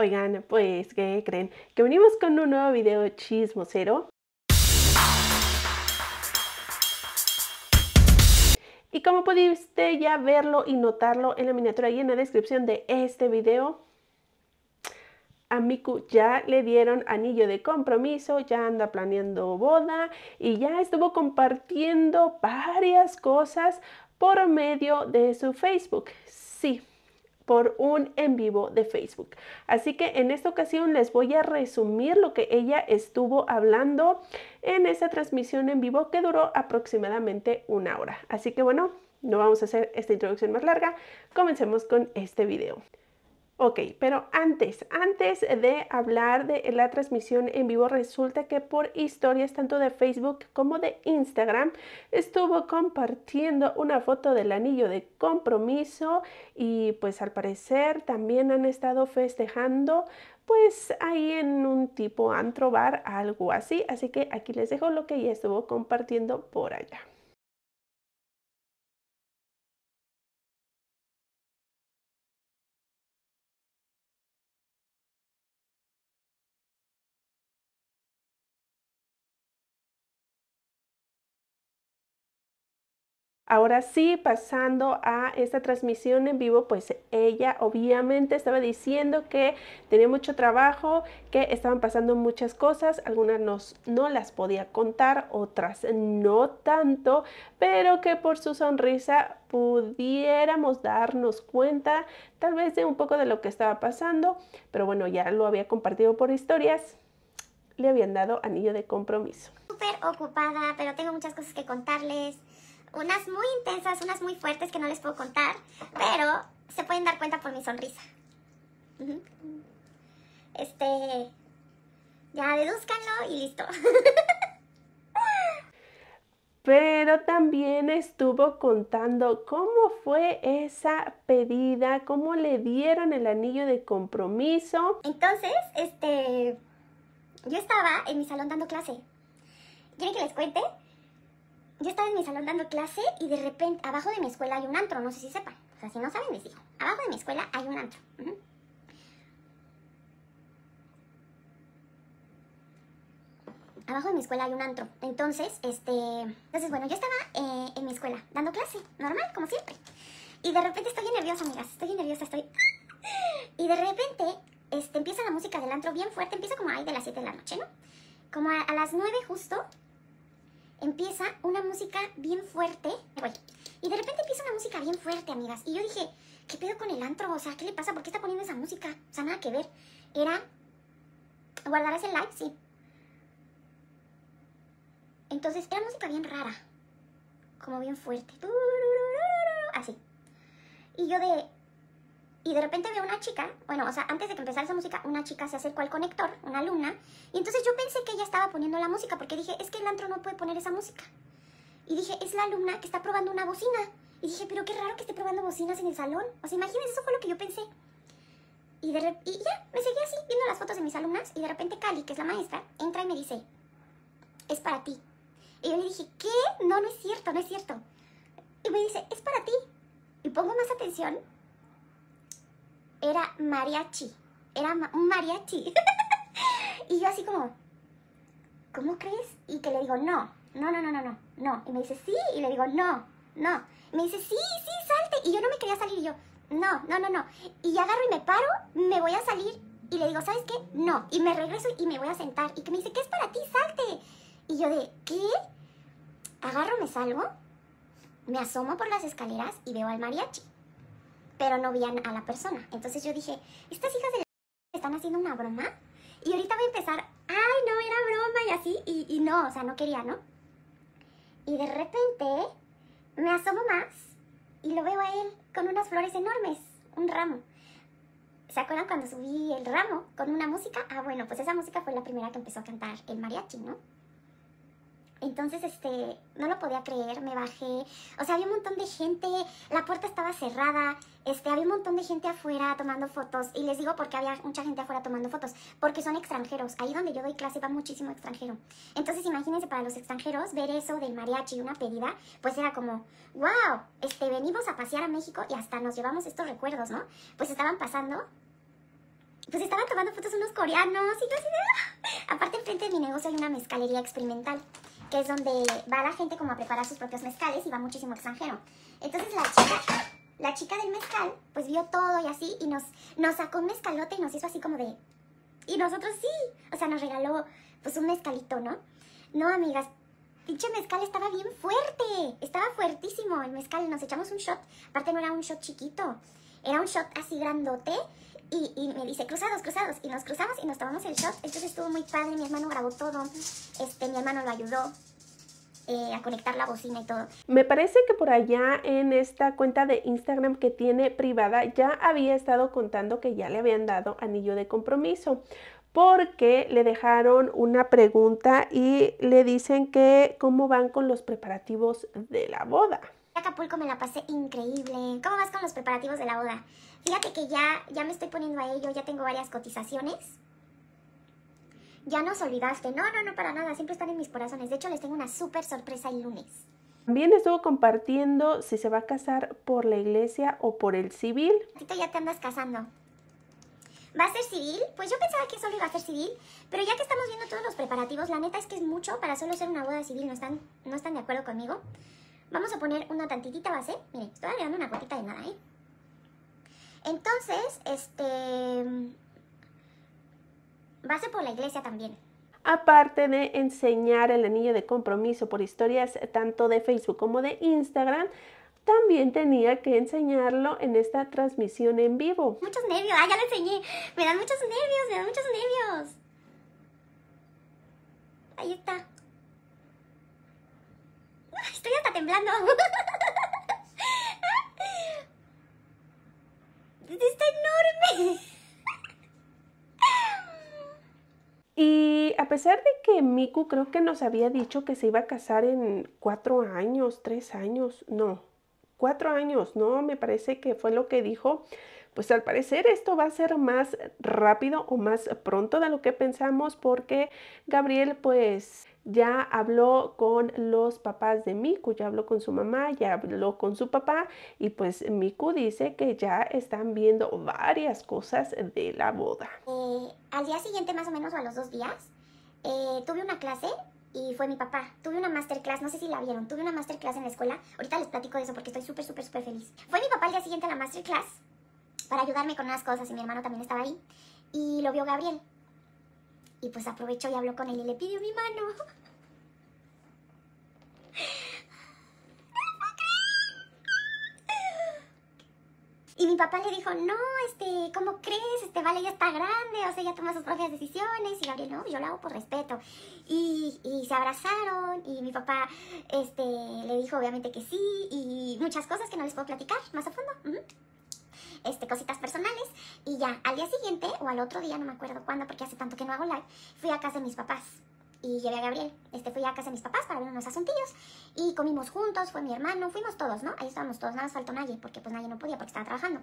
Oigan, pues, ¿qué creen? Que venimos con un nuevo video chismosero. Y como pudiste ya verlo y notarlo en la miniatura y en la descripción de este video, a Miku ya le dieron anillo de compromiso, ya anda planeando boda y ya estuvo compartiendo varias cosas por medio de su Facebook. Sí, por un en vivo de Facebook. Así que en esta ocasión les voy a resumir lo que ella estuvo hablando en esa transmisión en vivo que duró aproximadamente una hora. Así que bueno, no vamos a hacer esta introducción más larga, comencemos con este video. Ok, pero antes, antes de hablar de la transmisión en vivo, resulta que por historias tanto de Facebook como de Instagram estuvo compartiendo una foto del anillo de compromiso y pues al parecer también han estado festejando pues ahí en un tipo antro bar, algo así. Así que aquí les dejo lo que ya estuvo compartiendo por allá. Ahora sí, pasando a esta transmisión en vivo, pues ella obviamente estaba diciendo que tenía mucho trabajo, que estaban pasando muchas cosas, algunas nos, no las podía contar, otras no tanto, pero que por su sonrisa pudiéramos darnos cuenta tal vez de un poco de lo que estaba pasando, pero bueno, ya lo había compartido por historias, le habían dado anillo de compromiso. Súper ocupada, pero tengo muchas cosas que contarles unas muy intensas, unas muy fuertes que no les puedo contar, pero se pueden dar cuenta por mi sonrisa. Este, ya deduzcanlo y listo. pero también estuvo contando cómo fue esa pedida, cómo le dieron el anillo de compromiso. Entonces, este, yo estaba en mi salón dando clase. ¿Quieren que les cuente? Yo estaba en mi salón dando clase y de repente abajo de mi escuela hay un antro, no sé si sepan. O sea, si no saben, les digo. Abajo de mi escuela hay un antro. Abajo de mi escuela hay un antro. Entonces, este... Entonces, bueno, yo estaba eh, en mi escuela dando clase, normal, como siempre. Y de repente estoy nerviosa, amigas. Estoy nerviosa, estoy... Y de repente, este, empieza la música del antro bien fuerte. Empieza como ahí de las 7 de la noche, ¿no? Como a, a las 9 justo, empieza una música bien fuerte. Y de repente empieza una música bien fuerte, amigas. Y yo dije, ¿qué pedo con el antro? O sea, ¿qué le pasa? ¿Por qué está poniendo esa música? O sea, nada que ver. Era... ¿Guardarás el like? Sí. Entonces, era música bien rara. Como bien fuerte. Así. Y yo de... Y de repente veo una chica, bueno, o sea, antes de que empezara esa música, una chica se acercó al conector, una alumna, y entonces yo pensé que ella estaba poniendo la música, porque dije, es que el antro no puede poner esa música. Y dije, es la alumna que está probando una bocina. Y dije, pero qué raro que esté probando bocinas en el salón. O sea, imagínense, eso fue lo que yo pensé. Y, de y ya, me seguí así, viendo las fotos de mis alumnas, y de repente Cali, que es la maestra, entra y me dice, es para ti. Y yo le dije, ¿qué? No, no es cierto, no es cierto. Y me dice, es para ti. Y pongo más atención era mariachi. Era un mariachi. y yo así como, ¿cómo crees? Y que le digo, no, no, no, no, no, no, no. Y me dice, sí. Y le digo, no, no. Y me dice, sí, sí, salte. Y yo no me quería salir. Y yo, no, no, no, no. Y agarro y me paro, me voy a salir. Y le digo, ¿sabes qué? No. Y me regreso y me voy a sentar. Y que me dice, ¿qué es para ti? Salte. Y yo de, ¿qué? Agarro, me salgo, me asomo por las escaleras y veo al mariachi pero no veían a la persona. Entonces yo dije, estas hijas de la están haciendo una broma y ahorita voy a empezar, ay, no, era broma y así, y, y no, o sea, no quería, ¿no? Y de repente me asomo más y lo veo a él con unas flores enormes, un ramo. ¿Se acuerdan cuando subí el ramo con una música? Ah, bueno, pues esa música fue la primera que empezó a cantar el mariachi, ¿no? Entonces, este, no lo podía creer, me bajé. O sea, había un montón de gente, la puerta estaba cerrada, este, había un montón de gente afuera tomando fotos. Y les digo porque había mucha gente afuera tomando fotos, porque son extranjeros. Ahí donde yo doy clase va muchísimo extranjero. Entonces, imagínense para los extranjeros ver eso del mariachi, una pedida, pues era como, wow, este, venimos a pasear a México y hasta nos llevamos estos recuerdos, ¿no? Pues estaban pasando pues estaban tomando fotos unos coreanos y yo así de... ¡ah! Aparte, enfrente de mi negocio hay una mezcalería experimental, que es donde va la gente como a preparar sus propios mezcales y va muchísimo extranjero. Entonces la chica, la chica del mezcal, pues vio todo y así y nos, nos sacó un mezcalote y nos hizo así como de... Y nosotros sí, o sea, nos regaló pues un mezcalito, ¿no? No, amigas, pinche mezcal estaba bien fuerte, estaba fuertísimo el mezcal, nos echamos un shot, aparte no era un shot chiquito, era un shot así grandote y, y, me dice, cruzados, cruzados. Y nos cruzamos y nos tomamos el shot. Entonces estuvo muy padre. Mi hermano grabó todo. Este, mi hermano lo ayudó eh, a conectar la bocina y todo. Me parece que por allá en esta cuenta de Instagram que tiene privada ya había estado contando que ya le habían dado anillo de compromiso porque le dejaron una pregunta y le dicen que cómo van con los preparativos de la boda. Acapulco me la pasé increíble. ¿Cómo vas con los preparativos de la boda? Fíjate que ya, ya me estoy poniendo a ello, ya tengo varias cotizaciones. Ya nos olvidaste. No, no, no, para nada. Siempre están en mis corazones. De hecho, les tengo una súper sorpresa el lunes. También estuvo compartiendo si se va a casar por la iglesia o por el civil. Tito, ya te andas casando. ¿Va a ser civil? Pues yo pensaba que solo iba a ser civil, pero ya que estamos viendo todos los preparativos, la neta es que es mucho para solo ser una boda civil, ¿no están, no están de acuerdo conmigo? Vamos a poner una tantitita base. Miren, estoy agregando una gotita de nada, ¿eh? Entonces, este... Base por la iglesia también. Aparte de enseñar el anillo de compromiso por historias tanto de Facebook como de Instagram, también tenía que enseñarlo en esta transmisión en vivo. Muchos nervios, ah, ya lo enseñé. Me dan muchos nervios, me dan muchos nervios. Ahí está. Estoy hasta temblando. Está enorme. Y a pesar de que Miku creo que nos había dicho que se iba a casar en cuatro años, tres años, no, cuatro años, no, me parece que fue lo que dijo. Pues al parecer esto va a ser más rápido o más pronto de lo que pensamos porque Gabriel pues ya habló con los papás de Miku, ya habló con su mamá, ya habló con su papá y pues Miku dice que ya están viendo varias cosas de la boda. Eh, al día siguiente más o menos o a los dos días eh, tuve una clase y fue mi papá. Tuve una masterclass, no sé si la vieron, tuve una masterclass en la escuela. Ahorita les platico de eso porque estoy súper, súper, súper feliz. Fue mi papá al día siguiente a la masterclass para ayudarme con unas cosas y mi hermano también estaba ahí. Y lo vio Gabriel. Y pues aprovechó y habló con él y le pidió mi mano. Y mi papá le dijo, no, este, ¿cómo crees? Este, Vale ya está grande, o sea, ya toma sus propias decisiones. Y Gabriel, no, yo lo hago por respeto. Y, y se abrazaron y mi papá, este, le dijo obviamente que sí y muchas cosas que no les puedo platicar más a fondo. Este, cositas personales. Y ya, al día siguiente, o al otro día, no me acuerdo cuándo, porque hace tanto que no hago live, fui a casa de mis papás y llevé a Gabriel. Este, fui a casa de mis papás para ver unos asuntillos y comimos juntos, fue mi hermano, fuimos todos, ¿no? Ahí estábamos todos, nada faltó nadie, porque pues nadie no podía porque estaba trabajando.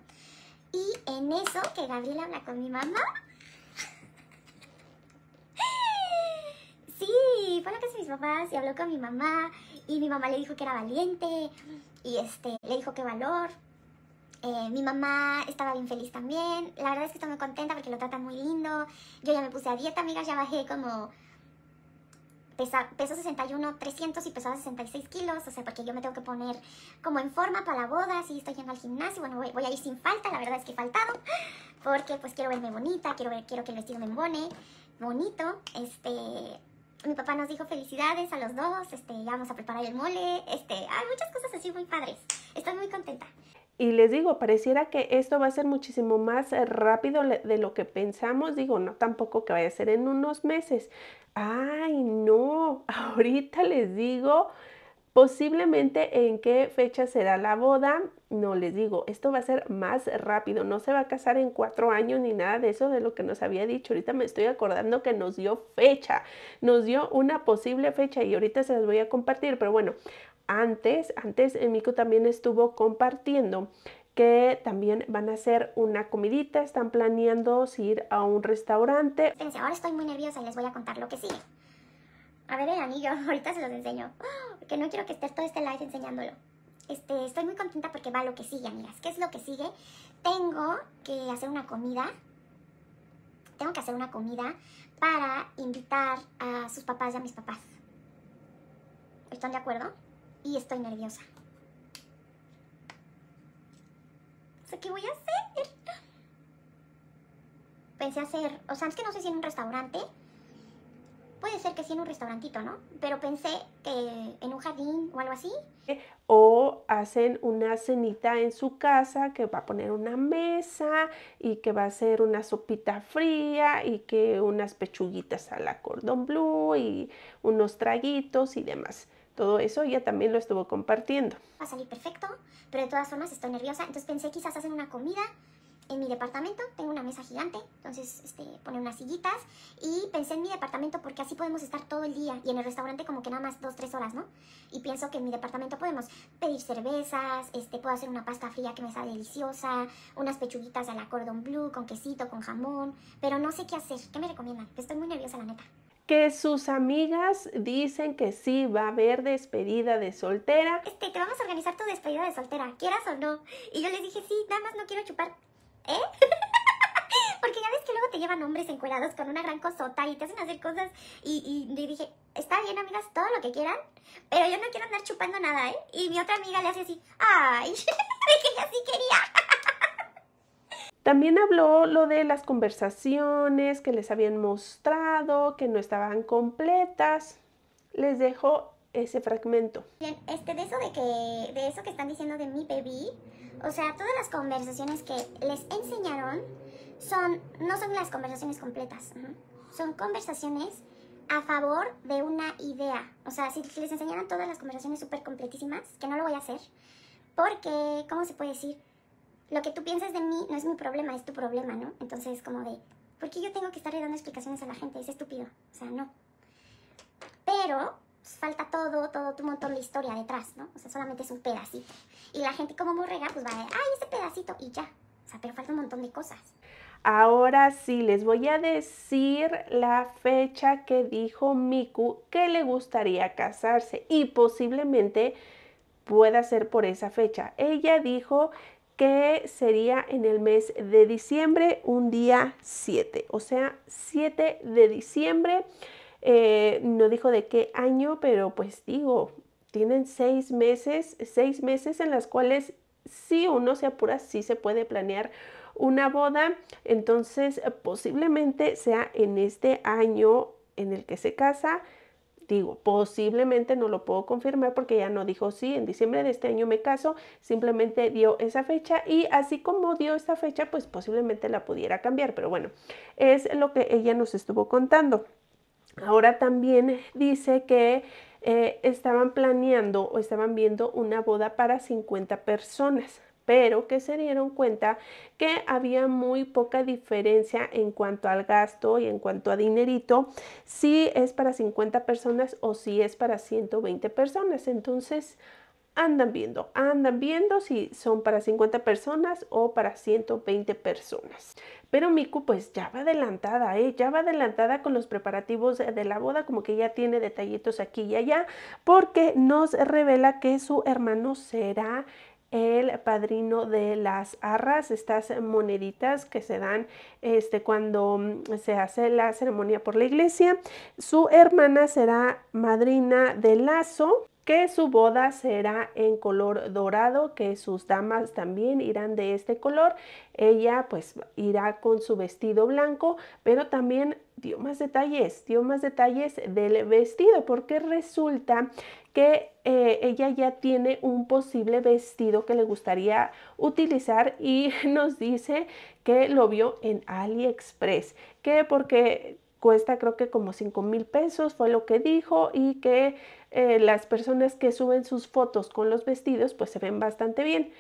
Y en eso que Gabriel habla con mi mamá. Sí, fue a la casa de mis papás y habló con mi mamá y mi mamá le dijo que era valiente y este, le dijo qué valor. Eh, mi mamá estaba bien feliz también. La verdad es que estoy muy contenta porque lo tratan muy lindo. Yo ya me puse a dieta, amigas, ya bajé como pesa, peso 61, 300 y pesaba 66 kilos, o sea, porque yo me tengo que poner como en forma para la boda, si estoy yendo al gimnasio, bueno, voy, a ir sin falta, la verdad es que he faltado, porque pues quiero verme bonita, quiero, ver, quiero que el vestido me embone, bonito, este, mi papá nos dijo felicidades a los dos, este, ya vamos a preparar el mole, este, hay muchas cosas así muy padres, estoy muy contenta. Y les digo, pareciera que esto va a ser muchísimo más eh, rápido de lo que pensamos. Digo, no tampoco que vaya a ser en unos meses. Ay, no, ahorita les digo posiblemente en qué fecha será la boda. No les digo, esto va a ser más rápido. No se va a casar en cuatro años ni nada de eso de lo que nos había dicho. Ahorita me estoy acordando que nos dio fecha, nos dio una posible fecha y ahorita se las voy a compartir. Pero bueno, antes, antes Mico también estuvo compartiendo que también van a hacer una comidita, están planeando ir a un restaurante. ahora estoy muy nerviosa y les voy a contar lo que sigue. A ver el anillo, ahorita se los enseño, porque no quiero que esté todo este live enseñándolo. Este, estoy muy contenta porque va lo que sigue, amigas. ¿Qué es lo que sigue? Tengo que hacer una comida que hacer una comida para invitar a sus papás y a mis papás. ¿Están de acuerdo? Y estoy nerviosa. ¿qué voy a hacer? Pensé hacer, o sea, es que no sé si en un restaurante. Puede ser que sí en un restaurantito, ¿no? Pero pensé que en un jardín o algo así. O hacen una cenita en su casa que va a poner una mesa y que va a hacer una sopita fría y que unas pechuguitas a la cordón blue y unos traguitos y demás. Todo eso ella también lo estuvo compartiendo. Va a salir perfecto, pero de todas formas estoy nerviosa. Entonces pensé quizás hacer una comida en mi departamento. Tengo una mesa gigante, entonces este, poner unas sillitas. Y pensé en mi departamento porque así podemos estar todo el día. Y en el restaurante como que nada más dos, tres horas, ¿no? Y pienso que en mi departamento podemos pedir cervezas, este, puedo hacer una pasta fría que me sale deliciosa, unas pechuguitas a la cordon bleu con quesito, con jamón. Pero no sé qué hacer. ¿Qué me recomiendan? Estoy muy nerviosa, la neta que sus amigas dicen que sí va a haber despedida de soltera. Este, te vamos a organizar tu despedida de soltera, quieras o no. Y yo les dije, sí, nada más no quiero chupar. ¿Eh? Porque ya ves que luego te llevan hombres encuerados con una gran cosota y te hacen hacer cosas. Y, y dije, está bien, amigas, todo lo que quieran, pero yo no quiero andar chupando nada, ¿eh? Y mi otra amiga le hace así, ay, de que ella sí quería. También habló lo de las conversaciones que les habían mostrado, que no estaban completas. Les dejo ese fragmento. Bien, este, de eso de que, de eso que están diciendo de mi baby, o sea, todas las conversaciones que les enseñaron son, no son las conversaciones completas, son conversaciones a favor de una idea. O sea, si les enseñaran todas las conversaciones súper completísimas, que no lo voy a hacer, porque, ¿cómo se puede decir? Lo que tú piensas de mí no es mi problema, es tu problema, ¿no? Entonces, como de, ¿por qué yo tengo que estarle dando explicaciones a la gente? Es estúpido. O sea, no. Pero pues, falta todo, todo tu montón de historia detrás, ¿no? O sea, solamente es un pedacito. Y la gente como muy rega, pues va a ay, ese pedacito y ya. O sea, pero falta un montón de cosas. Ahora sí, les voy a decir la fecha que dijo Miku que le gustaría casarse y posiblemente pueda ser por esa fecha. Ella dijo que sería en el mes de diciembre, un día 7, o sea, 7 de diciembre. Eh, no dijo de qué año, pero pues digo, tienen seis meses, seis meses en las cuales si uno se apura, sí se puede planear una boda. Entonces, posiblemente sea en este año en el que se casa posiblemente no lo puedo confirmar porque ya no dijo sí, en diciembre de este año me caso, simplemente dio esa fecha y así como dio esa fecha, pues posiblemente la pudiera cambiar, pero bueno, es lo que ella nos estuvo contando. Ahora también dice que eh, estaban planeando o estaban viendo una boda para 50 personas pero que se dieron cuenta que había muy poca diferencia en cuanto al gasto y en cuanto a dinerito, si es para 50 personas o si es para 120 personas. Entonces, andan viendo, andan viendo si son para 50 personas o para 120 personas. Pero Miku pues ya va adelantada, ¿eh? ya va adelantada con los preparativos de la boda, como que ya tiene detallitos aquí y allá, porque nos revela que su hermano será el padrino de las arras, estas moneditas que se dan este, cuando mm, se hace la ceremonia por la iglesia. Su hermana será madrina de lazo que su boda será en color dorado, que sus damas también irán de este color. Ella pues irá con su vestido blanco, pero también dio más detalles, dio más detalles del vestido, porque resulta que eh, ella ya tiene un posible vestido que le gustaría utilizar y nos dice que lo vio en AliExpress, que porque cuesta creo que como 5 mil pesos, fue lo que dijo, y que eh, las personas que suben sus fotos con los vestidos pues se ven bastante bien,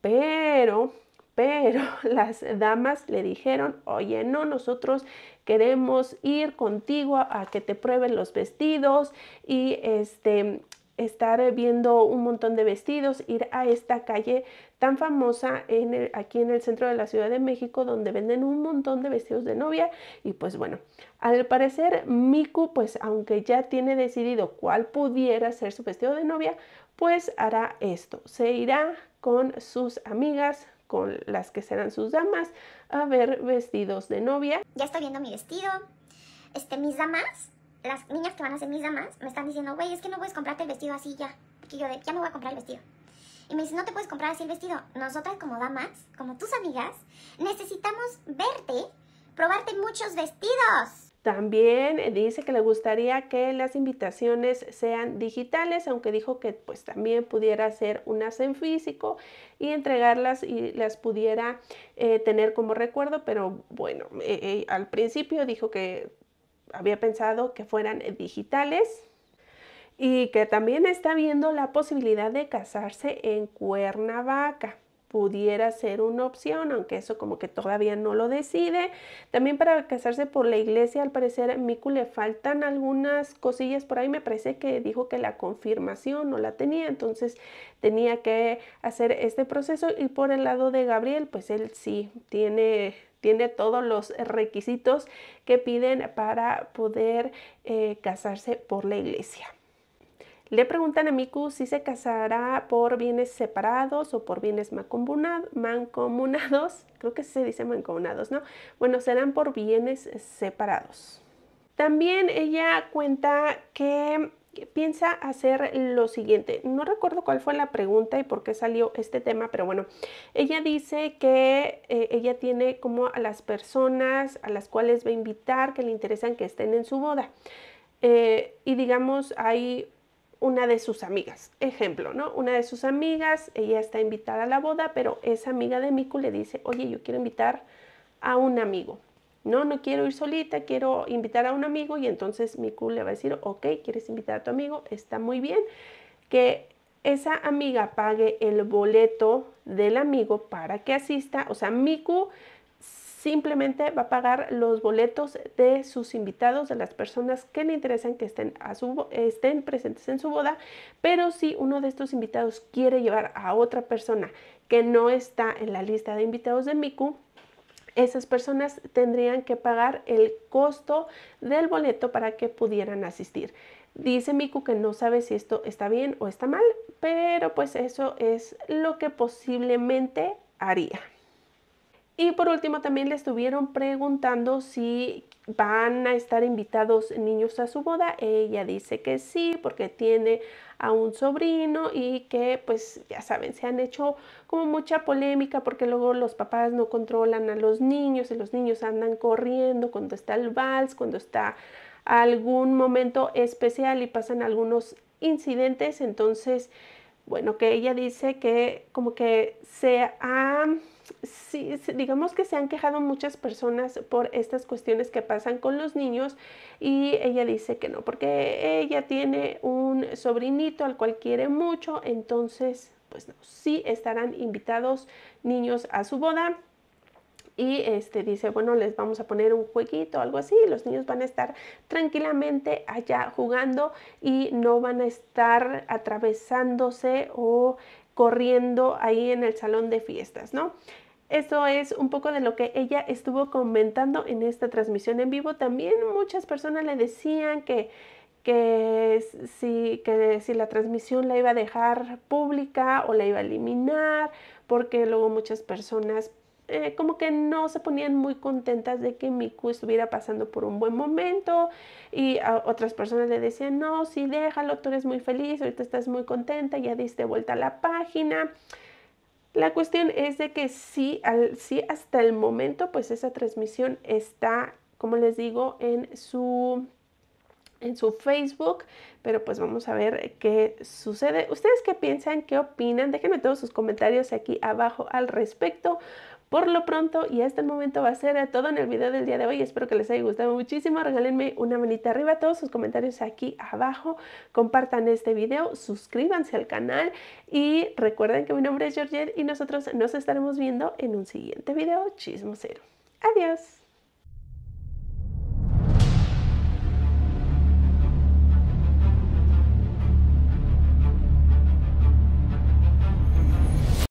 pero pero las damas le dijeron, oye, no, nosotros queremos ir contigo a, que te prueben los vestidos y este estar viendo un montón de vestidos, ir a esta calle tan famosa aquí en el centro de la Ciudad de México donde venden un montón de vestidos de novia y pues bueno, al parecer Miku pues aunque ya tiene decidido cuál pudiera ser su vestido de novia, pues hará esto, se irá con sus amigas, con las que serán sus damas a ver vestidos de novia. Ya estoy viendo mi vestido. Este, mis damas, las niñas que van a ser mis damas, me están diciendo, güey, es que no puedes comprarte el vestido así ya. Porque yo de, ya me voy a comprar el vestido. Y me dice, no te puedes comprar así el vestido. Nosotras como damas, como tus amigas, necesitamos verte, probarte muchos vestidos. También dice que le gustaría que las invitaciones sean digitales, aunque dijo que pues también pudiera ser unas en físico y entregarlas y las pudiera eh, tener como recuerdo, pero bueno, eh, eh, al principio dijo que había pensado que fueran digitales y que también está viendo la posibilidad de casarse en Cuernavaca pudiera ser una opción, aunque eso como que todavía no lo decide. También para casarse por la iglesia, al parecer a Miku le faltan algunas cosillas por ahí. Me parece que dijo que la confirmación no la tenía, entonces tenía que hacer este proceso. Y por el lado de Gabriel, pues él sí tiene tiene todos los requisitos que piden para poder eh, casarse por la iglesia. Le preguntan a Miku si se casará por bienes separados o por bienes mancomunados. Creo que se dice mancomunados, ¿no? Bueno, serán por bienes separados. También ella cuenta que piensa hacer lo siguiente. No recuerdo cuál fue la pregunta y por qué salió este tema, pero bueno, ella dice que eh, ella tiene como a las personas a las cuales va a invitar que le interesan que estén en su boda. Eh, y digamos, hay una de sus amigas. Ejemplo, ¿no? Una de sus amigas, ella está invitada a la boda, pero esa amiga de Miku le dice, oye, yo quiero invitar a un amigo. No, no quiero ir solita, quiero invitar a un amigo y entonces Miku le va a decir, ok, quieres invitar a tu amigo, está muy bien. Que esa amiga pague el boleto del amigo para que asista. O sea, Miku simplemente va a pagar los boletos de sus invitados, de las personas que le interesan que estén presentes en su boda, pero si uno de estos invitados quiere llevar a otra persona que no está en la lista de invitados de Miku, esas personas tendrían que pagar el costo del boleto para que pudieran asistir. Dice Miku que no sabe si esto está bien o está mal, pero pues eso es lo que posiblemente haría. Y por último también le estuvieron preguntando si van a estar invitados niños a su boda. Ella dice que sí, porque tiene a un sobrino y que pues ya saben, se han hecho como mucha polémica porque luego los papás no controlan a los niños y los niños andan corriendo cuando está el vals, cuando está algún momento especial y pasan algunos incidentes. Entonces, bueno, que ella dice que como que se ha sí, digamos que se han quejado muchas personas por estas cuestiones que pasan con los niños y ella dice que no, porque ella tiene un sobrinito al cual quiere mucho, entonces pues no, sí estarán invitados niños a su boda y este dice, bueno, les vamos a poner un jueguito o algo así, los niños van a estar tranquilamente allá jugando y no van a estar atravesándose o corriendo ahí en el salón de fiestas, ¿no? Eso es un poco de lo que ella estuvo comentando en esta transmisión en vivo. También muchas personas le decían que, que, si, que si la transmisión la iba a dejar pública o la iba a eliminar, porque luego muchas personas eh, como que no se ponían muy contentas de que Miku estuviera pasando por un buen momento y a otras personas le decían, no, sí, déjalo, tú eres muy feliz, ahorita estás muy contenta, ya diste vuelta a la página. La cuestión es de que sí, al, sí hasta el momento pues esa transmisión está, como les digo, en su en su Facebook, pero pues vamos a ver qué sucede. ¿Ustedes qué piensan? ¿Qué opinan? Déjenme todos sus comentarios aquí abajo al respecto. Por lo pronto y hasta el momento va a ser todo en el video del día de hoy. Espero que les haya gustado muchísimo. Regálenme una manita arriba, todos sus comentarios aquí abajo. Compartan este video, suscríbanse al canal y recuerden que mi nombre es Georgette y nosotros nos estaremos viendo en un siguiente video chismosero. Adiós.